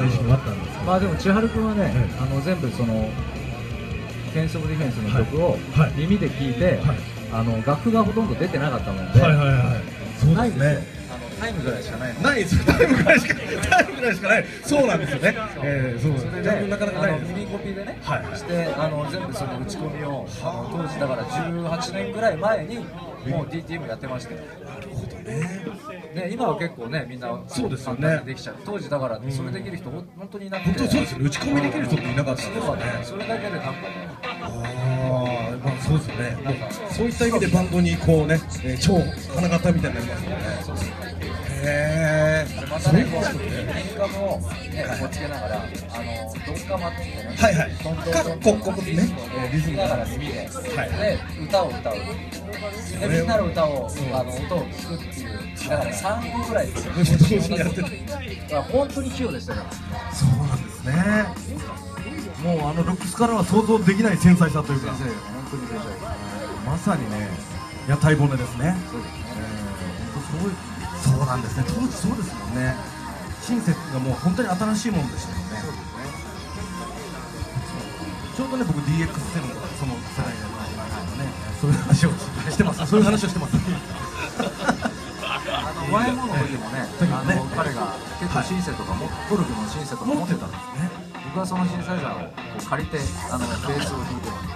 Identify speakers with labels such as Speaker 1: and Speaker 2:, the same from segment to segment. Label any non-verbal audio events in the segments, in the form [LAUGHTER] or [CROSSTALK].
Speaker 1: な意識もあったん。ですけど
Speaker 2: まあでも千春君はね、
Speaker 1: ええ
Speaker 2: あの全部そのフェンスオブディフェンスの曲を
Speaker 1: はい。はい。
Speaker 2: 耳で聞いて、
Speaker 1: はい。
Speaker 2: あの楽譜がほとんど出てなかったもんで、
Speaker 1: はいはいはい。そう
Speaker 2: です
Speaker 1: ね。
Speaker 2: あのタイムぐらいしかないの。
Speaker 1: ないです。よタイムぐらいしかタイムぐらいしかない。そうなんですよね。えーそう。
Speaker 2: で
Speaker 1: ジャンルなかなかないです。
Speaker 2: あの耳コピでね、
Speaker 1: はいはい。
Speaker 2: してあの全部その打ち込みを当時だから18年ぐらい前にもう DTM やってましたよ。
Speaker 1: なるほどね
Speaker 2: ね、今は結構ねみんな
Speaker 1: そうですよね。
Speaker 2: できちゃう。当時だからそれできる人本当にいなくて。
Speaker 1: 本当そうですよね。打ち込みできる人っていなかったんですよね
Speaker 2: それだけでなんかね
Speaker 1: ああまあそうですよね。もうそういった意味でバンドにこうね、えー超花形みたいになりますもんね。
Speaker 2: そうそう
Speaker 1: へえ
Speaker 2: またねこうインカムをねこうつけながらあのドンカマってね
Speaker 1: はいはい
Speaker 2: トントン
Speaker 1: か
Speaker 2: トントン
Speaker 1: こここですねリズム
Speaker 2: ながら耳で、
Speaker 1: はい
Speaker 2: で歌を歌うでみんなの歌を、あの音を聞くっていうだから3分ぐらいですよ
Speaker 1: 同時にやってて
Speaker 2: だから本当に器用でしたよ
Speaker 1: そうなんですね。もうあのルックスからは想像できない繊細さというか
Speaker 2: 本当に先生
Speaker 1: まさにね。屋台骨ですね
Speaker 2: そうですね。
Speaker 1: えー本当そうそうなんですね。当時そうですもんね。シンセがもう本当に新しいものでしたよね。ちょうどね僕 DX7 とかその世代のねそういう話をしてますそういう話をしてます。[LAUGHS]
Speaker 2: あのワイモの時もね、あの彼が結構シンセとかも、ゴルフのシンセとか持
Speaker 1: 持って
Speaker 2: たんで
Speaker 1: たんですすね。
Speaker 2: 僕はそのシンセサイザーを借りてあのベースを弾いて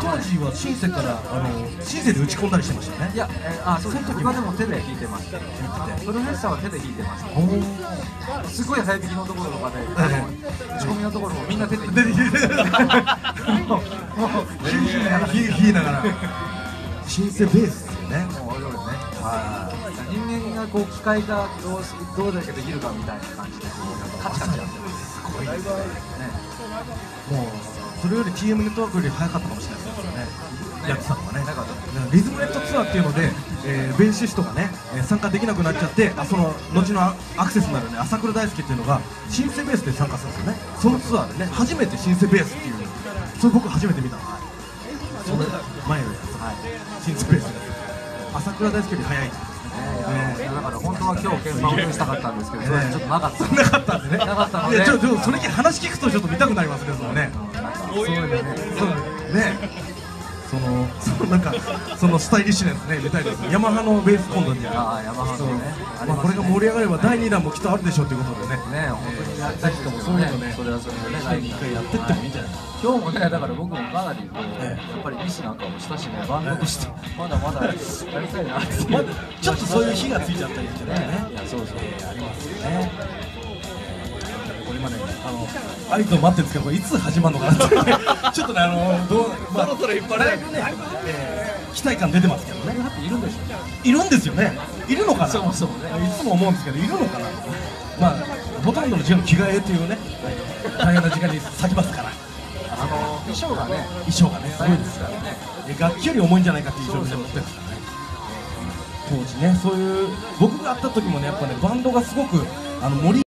Speaker 1: 当時はシンセからあのシンセで打ち込んだりしてましたよね。
Speaker 2: いや、えーあそうです。僕はでも手で弾いてました。プロフェッサーは手で弾いてました。すごい早弾きのところとかで、打ち込みのところもみんな手で弾いて
Speaker 1: で
Speaker 2: もうもう
Speaker 1: 火火ながらシンセベースですよね
Speaker 2: もうね
Speaker 1: は
Speaker 2: 人間がこう機械がどうすどうだけできるかみたいな感じでカチカチやってる
Speaker 1: すごいですね
Speaker 2: ね
Speaker 1: もうそれより TM ネットワークより早かったかもしれないですよね。やってたのがね。
Speaker 2: なか
Speaker 1: リズムネットツアーっていうので、えーベーシストがね、えー参加できなくなっちゃってあその後のアクセスになるね朝倉大輔っていうのがシンセベースで参加するんですよね。そのツアーでね初めてシンセベースっていうそれ僕初めて見たの。その前のやつはい。シンセベース朝倉大輔より早い。
Speaker 2: だから本当は今日鍵盤を用意したかったんですけど、ちょっとなかった。
Speaker 1: なかったんですね。
Speaker 2: なかったので。
Speaker 1: いやちょちょそれ話聞くとちょっと見たくなりますねそのね。
Speaker 2: そういうね。
Speaker 1: ねそのその [LAUGHS] なんかそのスタイリッシュなやつね見たいですヤマハのベース今度に。
Speaker 2: ああヤマハのね。ますね。
Speaker 1: まあこれが盛り上がれば第2弾もきっとあるでしょうということでね。
Speaker 2: ね本当にやりたいですけど
Speaker 1: そういうのね
Speaker 2: それはそれでね、
Speaker 1: 第2回やってってもいいんじゃない？か
Speaker 2: 今日もね、だから僕もかなりこう、
Speaker 1: え
Speaker 2: やっぱりミスなんかもしたしね、バンドとして、まだまだやりたいなって。
Speaker 1: ちょっとそういう火がついちゃったりしてね
Speaker 2: ね。いや、そうそう。
Speaker 1: ありますよねこれ今ねあの合図を待ってるんですけどこれいつ始まるのかなってね [LAUGHS] ちょっとねあのどうまあそろそろ引っ張られるね、えー期待感出てますけどね。
Speaker 2: だっているんでしょ
Speaker 1: いるんですよね。いるのかな。
Speaker 2: そもそもね
Speaker 1: いつも思うんですけどいるのかな。まあほとんどの時間着替えというね大変な時間に割きますから。
Speaker 2: あの、衣装がね、
Speaker 1: 衣装がねすごいです
Speaker 2: からね。
Speaker 1: え楽器より重いんじゃないかっていう印象で持ってるんですからね。当時ねそういう僕が会った時もねやっぱねバンドがすごくあの盛り